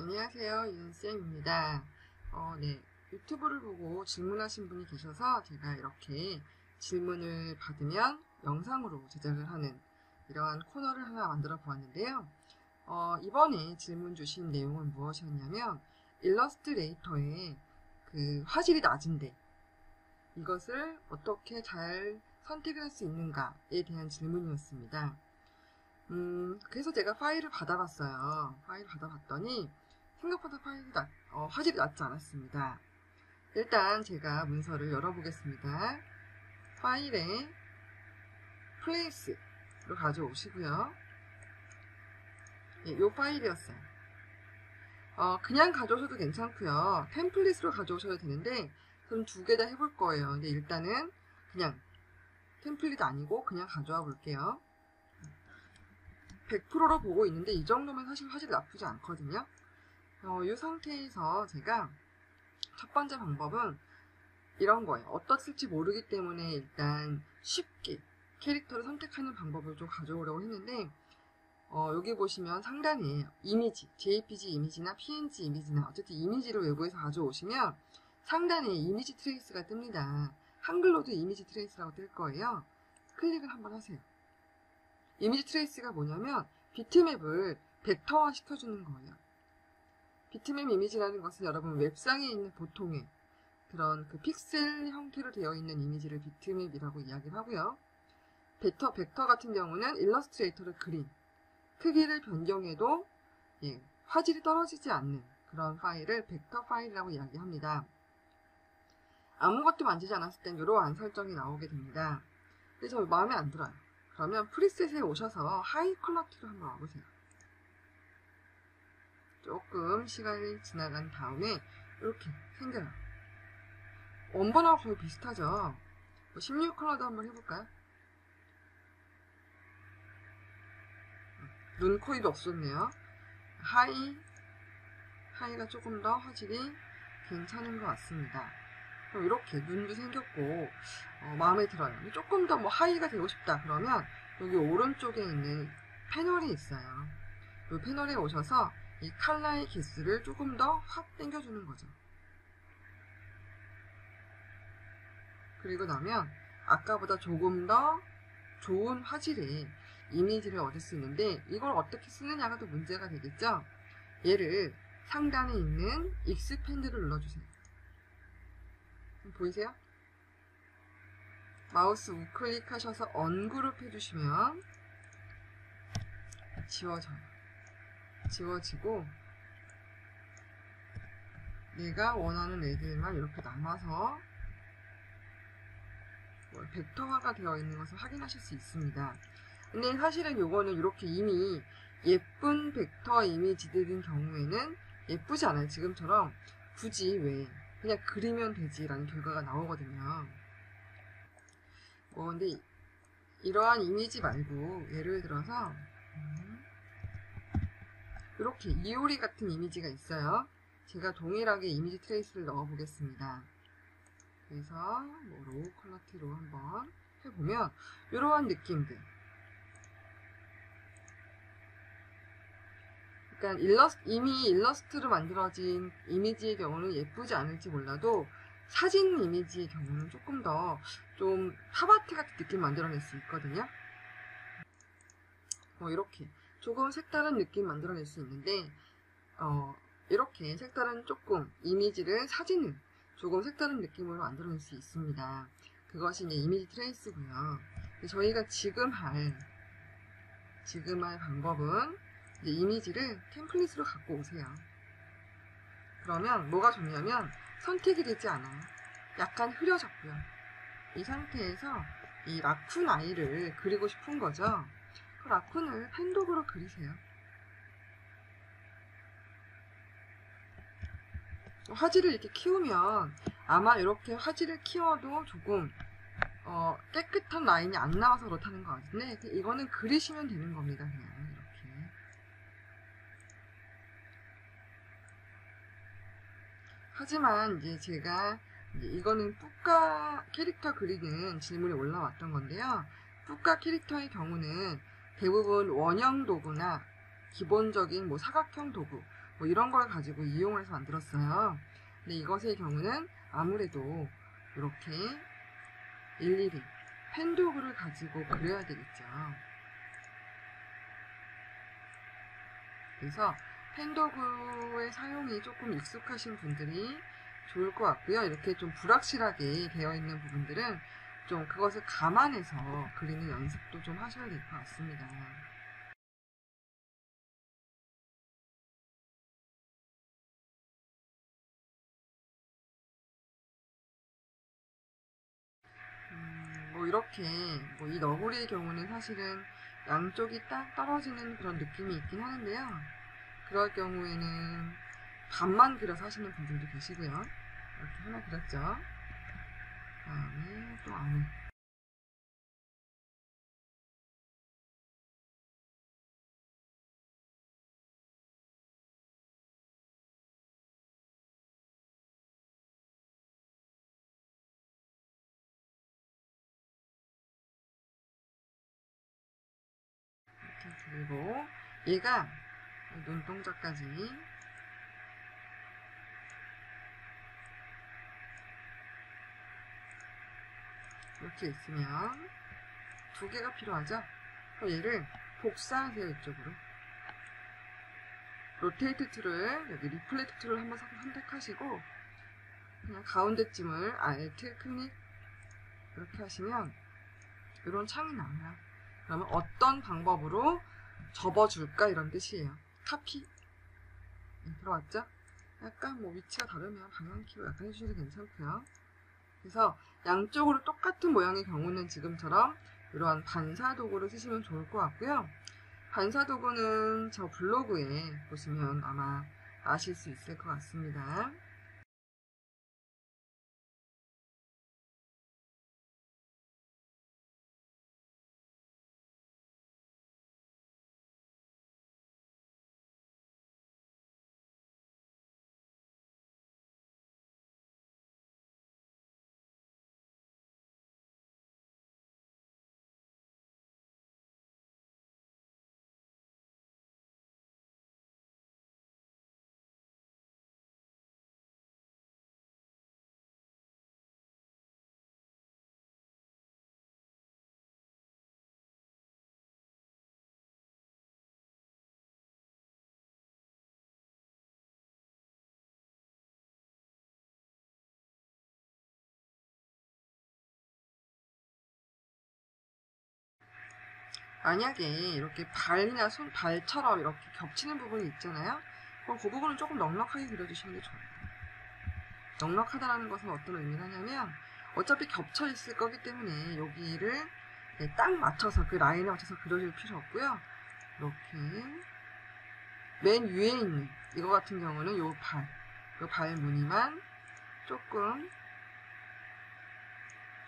안녕하세요. 윤쌤입니다. 어, 네. 유튜브를 보고 질문하신 분이 계셔서 제가 이렇게 질문을 받으면 영상으로 제작을 하는 이러한 코너를 하나 만들어 보았는데요. 어, 이번에 질문 주신 내용은 무엇이었냐면 일러스트레이터의 그 화질이 낮은데 이것을 어떻게 잘 선택할 수 있는가에 대한 질문이었습니다. 음, 그래서 제가 파일을 받아봤어요. 파일을 받아봤더니 생각보다 파일이 낮, 어, 화질이 낮지 않았습니다. 일단 제가 문서를 열어보겠습니다. 파일에 place로 가져오시고요. 예, 이 파일이었어요. 어, 그냥 가져오셔도 괜찮고요. 템플릿으로 가져오셔도 되는데 저는 두개 다 해볼 거예요. 근데 일단은 그냥 템플릿 아니고 그냥 가져와 볼게요. 100%로 보고 있는데 이 정도면 사실 화질이 나쁘지 않거든요. 어, 이 상태에서 제가 첫 번째 방법은 이런 거예요. 어떻을지 모르기 때문에 일단 쉽게 캐릭터를 선택하는 방법을 좀 가져오려고 했는데 어, 여기 보시면 상단에 이미지, JPG 이미지나 PNG 이미지나 어쨌든 이미지를 외부에서 가져오시면 상단에 image trace가 뜹니다. 한글로도 image trace라고 뜰 거예요. 클릭을 한번 하세요. image trace가 뭐냐면 비트맵을 벡터화 시켜주는 거예요. 비트맵 이미지라는 것은 여러분 웹상에 있는 보통의 그런 그 픽셀 형태로 되어 있는 이미지를 비트맵이라고 이야기를 하고요. 벡터, 벡터 같은 경우는 일러스트레이터로 그린 크기를 변경해도 예, 화질이 떨어지지 않는 그런 파일을 벡터 파일이라고 이야기합니다. 아무것도 만지지 않았을 땐 이러한 설정이 나오게 됩니다. 근데 저 마음에 안 들어요. 그러면 preset에 오셔서 high quality로 한번 와보세요. 조금 시간이 지나간 다음에 이렇게 생겨요. 원본하고 거의 비슷하죠? 16컬러도 한번 해볼까요? 눈, 코, 입이 없었네요. high, high가 조금 더 화질이 괜찮은 것 같습니다. 그럼 이렇게 눈도 생겼고 어, 마음에 들어요. 조금 더 뭐 high가 되고 싶다 그러면 여기 오른쪽에 있는 패널이 있어요. 이 패널에 오셔서 이 칼라의 개수를 조금 더 확 당겨주는 거죠. 그리고 나면 아까보다 조금 더 좋은 화질의 이미지를 얻을 수 있는데 이걸 어떻게 쓰느냐가 또 문제가 되겠죠. 얘를 상단에 있는 expand를 눌러주세요. 보이세요? 마우스 우클릭 하셔서 ungroup 해주시면 지워져요. 지워지고 내가 원하는 애들만 이렇게 남아서 뭐 벡터화가 되어 있는 것을 확인하실 수 있습니다. 근데 사실은 요거는 이렇게 이미 예쁜 벡터 이미지들인 경우에는 예쁘지 않아요. 지금처럼 굳이 왜 그냥 그리면 되지라는 결과가 나오거든요. 뭐 근데 이러한 이미지 말고 예를 들어서 이렇게 이오리 같은 이미지가 있어요. 제가 동일하게 이미지 트레이스를 넣어 보겠습니다. 그래서 뭐 low quality로 한번 해보면 이러한 느낌들 그러니까 일러스, 이미 일러스트로 만들어진 이미지의 경우는 예쁘지 않을지 몰라도 사진 이미지의 경우는 조금 더 좀 팝아트 같은 느낌 만들어낼 수 있거든요. 뭐 이렇게 조금 색다른 느낌 만들어낼 수 있는데 어, 이렇게 색다른 조금 이미지를 사진을 조금 색다른 느낌으로 만들어낼 수 있습니다. 그것이 이제 이미지 트레이스고요. 저희가 지금 할 지금 할 방법은 이제 이미지를 템플릿으로 갖고 오세요. 그러면 뭐가 좋냐면 선택이 되지 않아요. 약간 흐려졌고요. 이 상태에서 이 라쿤 아이를 그리고 싶은 거죠. 그 라쿤을 펜독으로 그리세요. 화질을 이렇게 키우면 아마 이렇게 화질을 키워도 조금 어, 깨끗한 라인이 안 나와서 그렇다는 것 같은데 이거는 그리시면 되는 겁니다. 그냥 이렇게. 하지만 이제 제가 이거는 뿌까 캐릭터 그리는 질문이 올라왔던 건데요. 뿌까 캐릭터의 경우는 대부분 원형 도구나 기본적인 뭐 사각형 도구 뭐 이런 걸 가지고 이용을 해서 만들었어요. 근데 이것의 경우는 아무래도 이렇게 일일이 펜도구를 가지고 그려야 되겠죠. 그래서 펜도구의 사용이 조금 익숙하신 분들이 좋을 것 같고요. 이렇게 좀 불확실하게 되어 있는 부분들은 좀 그것을 감안해서 그리는 연습도 좀 하셔야 될 것 같습니다. 음, 뭐 이렇게 뭐 이 너구리의 경우는 사실은 양쪽이 딱 떨어지는 그런 느낌이 있긴 하는데요. 그럴 경우에는 반만 그려서 하시는 분들도 계시고요. 이렇게 하나 그렸죠. 또 안에 이렇게 그리고 얘가 눈동자까지 이렇게 있으면 두 개가 필요하죠? 그럼 얘를 복사하세요 이쪽으로. rotate tool을 여기 reflect tool을 한번 선택하시고 그냥 가운데쯤을 Alt 클릭 이렇게 하시면 이런 창이 나와요. 그러면 어떤 방법으로 접어줄까? 이런 뜻이에요. 카피 네, 들어왔죠? 약간 뭐 위치가 다르면 방향키로 약간 해주셔도 괜찮고요 그래서 양쪽으로 똑같은 모양의 경우는 지금처럼 이러한 반사 도구를 쓰시면 좋을 것 같고요. 반사 도구는 저 블로그에 보시면 아마 아실 수 있을 것 같습니다. 만약에 이렇게 발이나 손, 발처럼 이렇게 겹치는 부분이 있잖아요. 그럼 그 부분은 조금 넉넉하게 그려주시는 게 좋아요. 넉넉하다는 것은 어떤 의미를 하냐면 어차피 겹쳐 있을 거기 때문에 여기를 네, 딱 맞춰서 그 라인에 맞춰서 그려줄 필요 없고요. 이렇게 맨 위에 있는 이거 같은 경우는 요 발, 요 발 무늬만 조금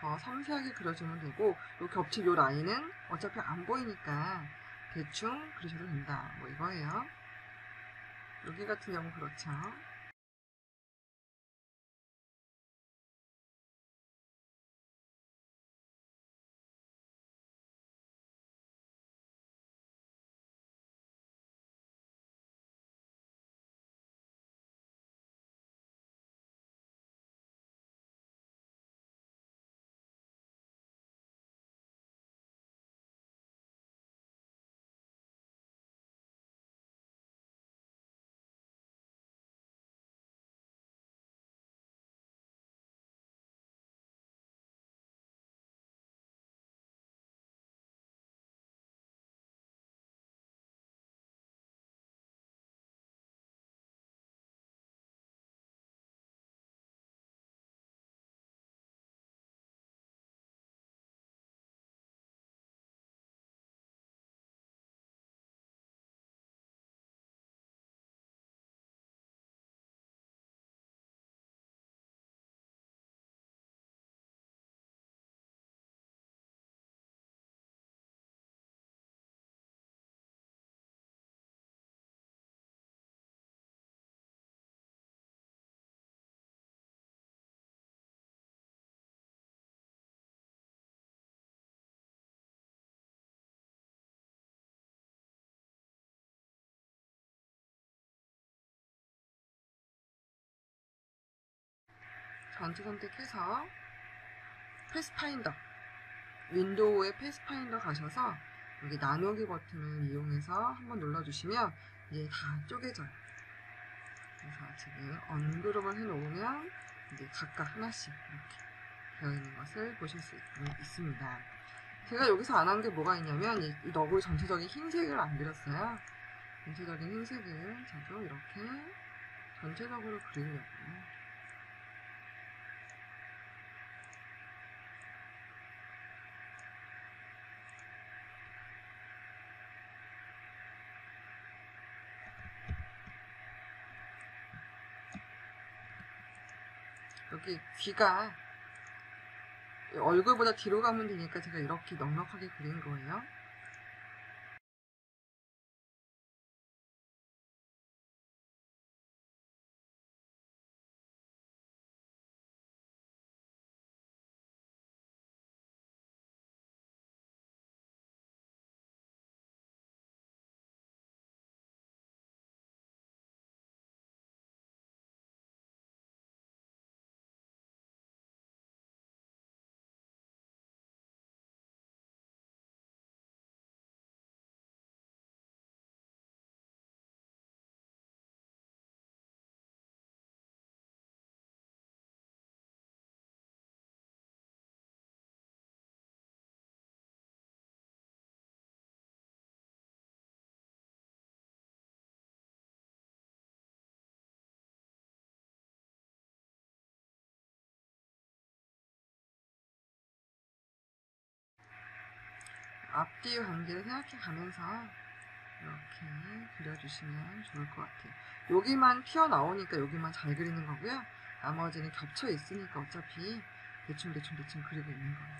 더 섬세하게 그려주면 되고 요 겹친 요 라인은 어차피 안 보이니까 대충 그리셔도 된다. 뭐 이거예요. 여기 같은 경우 그렇죠 전체 선택해서 pathfinder window의 pathfinder 가셔서 여기 나누기 버튼을 이용해서 한번 눌러주시면 이제 다 쪼개져요. 그래서 지금 ungroup을 해놓으면 이제 각각 하나씩 이렇게 되어 있는 것을 보실 수 있, 습니다 제가 여기서 안 한 게 뭐가 있냐면 이, 이 너구리 전체적인 흰색을 안 그렸어요. 전체적인 흰색을 저도 이렇게 전체적으로 그리려고 여기 귀가 얼굴보다 뒤로 가면 되니까 제가 이렇게 넉넉하게 그린 거예요. 앞뒤 관계를 생각해 가면서 이렇게 그려주시면 좋을 것 같아요. 여기만 튀어나오니까 여기만 잘 그리는 거고요. 나머지는 겹쳐 있으니까 어차피 대충 대충 대충 그리고 있는 거예요.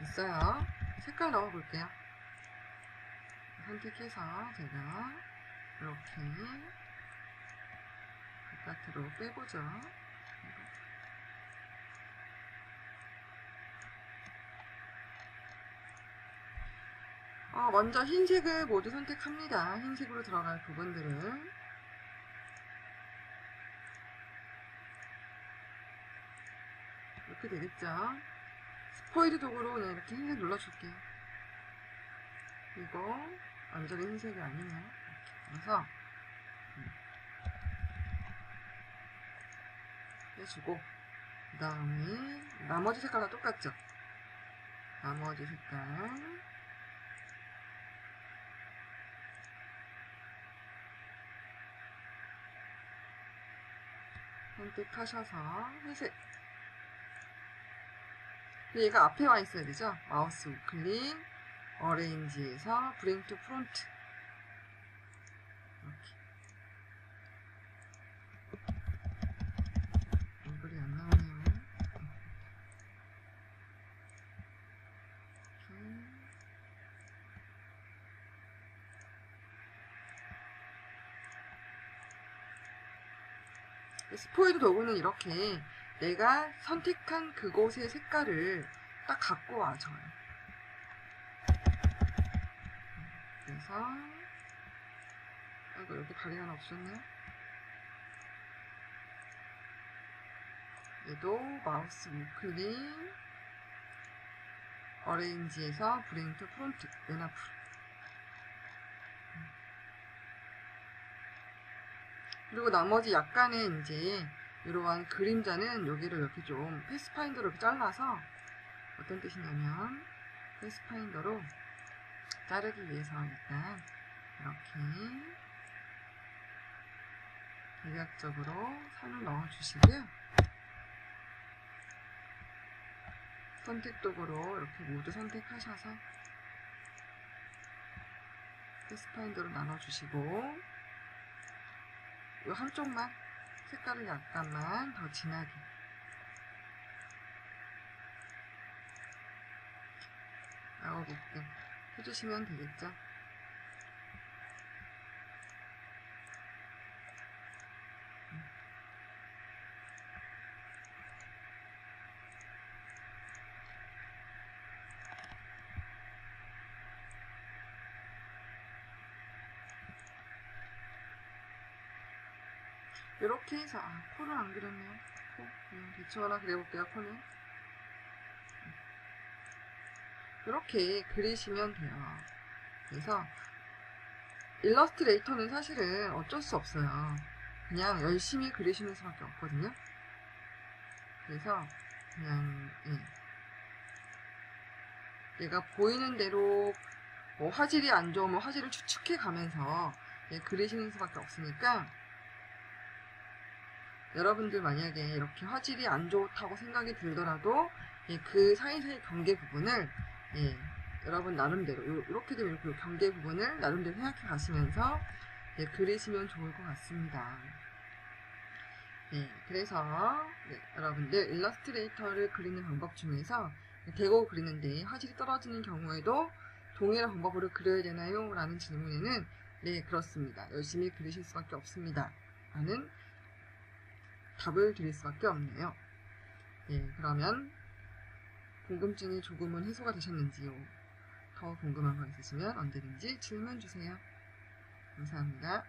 됐어요. 색깔 넣어 볼게요. 선택해서 제가 이렇게 바깥으로 빼보죠. 어, 먼저 흰색을 모두 선택합니다. 흰색으로 들어갈 부분들을. 이렇게 되겠죠? 스포이드 도구로 그냥 이렇게 흰색 눌러줄게요. 그리고 완전히 흰색이 아니면 이렇게 눌러서 해주고 그 다음에 나머지 색깔과 똑같죠? 나머지 색깔 선택하셔서 회색. 얘가 앞에 와 있어야 되죠? 마우스 우클릭 arrange에서 bring to front. 이렇게 얼굴이 안 나오네요 이렇게 스포이드 도구는 이렇게 내가 선택한 그곳의 색깔을 딱 갖고 와줘요. 그래서 아이고 여기 발이 하나 없었네요. 얘도 마우스 우클릭 arrange에서 to front 맨 앞으로 그리고 나머지 약간의 이제 이러한 그림자는 여기를 이렇게 좀 패스파인더로 이렇게 잘라서 어떤 뜻이냐면 패스파인더로 자르기 위해서 일단 이렇게 대략적으로 선을 넣어 주시고요. 선택 도구로 이렇게 모두 선택하셔서 패스파인더로 나눠 주시고 이 한쪽만 색깔을 약간만 더 진하게 나와볼게 해주시면 되겠죠? 이렇게 해서 아, 코를 안 그렸네요. 코 그냥 대충 하나 그려볼게요. 코는 이렇게 그리시면 돼요. 그래서 일러스트레이터는 사실은 어쩔 수 없어요. 그냥 열심히 그리시는 수밖에 없거든요. 그래서 그냥 예. 얘가 보이는 대로 뭐 화질이 안 좋으면 화질을 추측해 가면서 예, 그리시는 수밖에 없으니까 여러분들 만약에 이렇게 화질이 안 좋다고 생각이 들더라도 예, 그 사이사이 경계 부분을 예, 여러분 나름대로 요- 이렇게 되면 이렇게 경계 부분을 나름대로 생각해 가시면서 예, 그리시면 좋을 것 같습니다. 예, 그래서 네, 여러분들 일러스트레이터를 그리는 방법 중에서 대고 그리는데 화질이 떨어지는 경우에도 동일한 방법으로 그려야 되나요? 라는 질문에는 네 그렇습니다. 열심히 그리실 수밖에 없습니다. 라는 답을 드릴 수밖에 없네요. 예, 그러면 궁금증이 조금은 해소가 되셨는지요? 더 궁금한 거 있으시면 언제든지 질문 주세요. 감사합니다.